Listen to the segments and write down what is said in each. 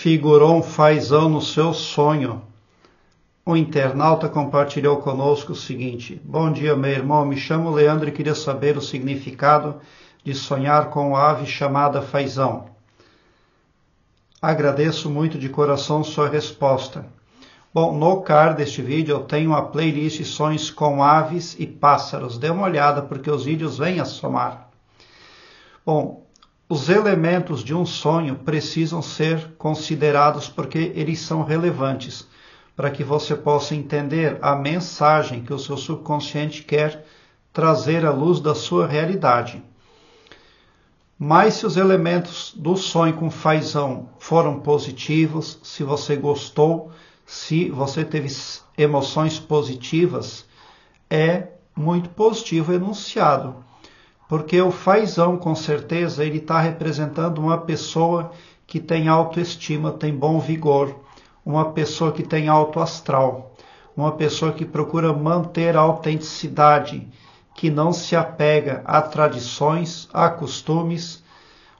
figurou um fazão no seu sonho. O internauta compartilhou conosco o seguinte: Bom dia, meu irmão. Me chamo Leandro e queria saber o significado de sonhar com a ave chamada fazão. Agradeço muito de coração sua resposta. Bom, no card deste vídeo eu tenho uma playlist Sonhos com Aves e Pássaros. Dê uma olhada porque os vídeos vêm a somar. Bom, os elementos de um sonho precisam ser considerados porque eles são relevantes para que você possa entender a mensagem que o seu subconsciente quer trazer à luz da sua realidade. Mas se os elementos do sonho com fazão foram positivos, se você gostou, se você teve emoções positivas, é muito positivo enunciado porque o fazão, com certeza, ele está representando uma pessoa que tem autoestima, tem bom vigor, uma pessoa que tem alto astral, uma pessoa que procura manter a autenticidade, que não se apega a tradições, a costumes,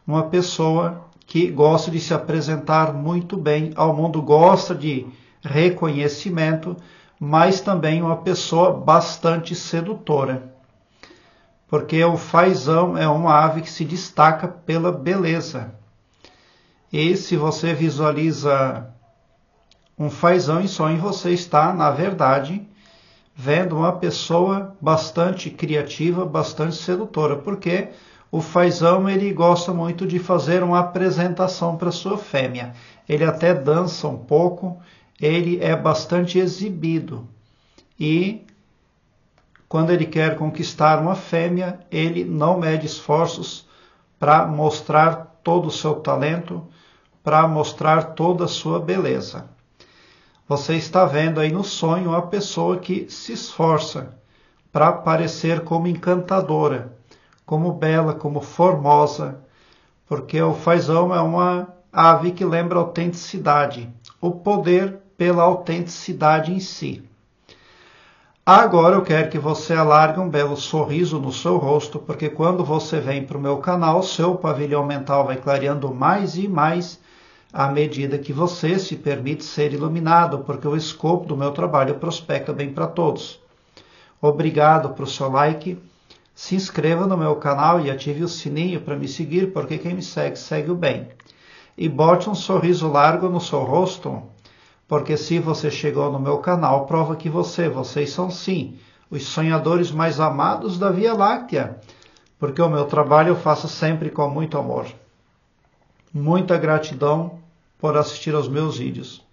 uma pessoa que gosta de se apresentar muito bem ao mundo, gosta de reconhecimento, mas também uma pessoa bastante sedutora porque o fazão é uma ave que se destaca pela beleza. E se você visualiza um fazão em sonho, você está, na verdade, vendo uma pessoa bastante criativa, bastante sedutora, porque o fazão ele gosta muito de fazer uma apresentação para sua fêmea. Ele até dança um pouco, ele é bastante exibido. E quando ele quer conquistar uma fêmea, ele não mede esforços para mostrar todo o seu talento, para mostrar toda a sua beleza. Você está vendo aí no sonho a pessoa que se esforça para parecer como encantadora, como bela, como formosa, porque o fazão é uma ave que lembra autenticidade, o poder pela autenticidade em si. Agora eu quero que você alargue um belo sorriso no seu rosto, porque quando você vem para o meu canal, seu pavilhão mental vai clareando mais e mais à medida que você se permite ser iluminado, porque o escopo do meu trabalho prospecta bem para todos. Obrigado por seu like. Se inscreva no meu canal e ative o sininho para me seguir, porque quem me segue, segue o bem. E bote um sorriso largo no seu rosto porque se você chegou no meu canal, prova que você, vocês são sim os sonhadores mais amados da Via Láctea, porque o meu trabalho eu faço sempre com muito amor. Muita gratidão por assistir aos meus vídeos.